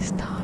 Stop.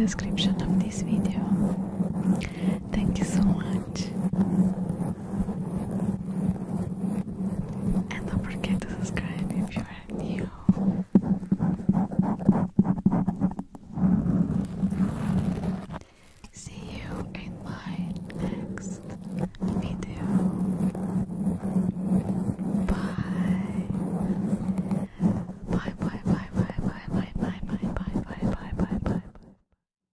description of this video.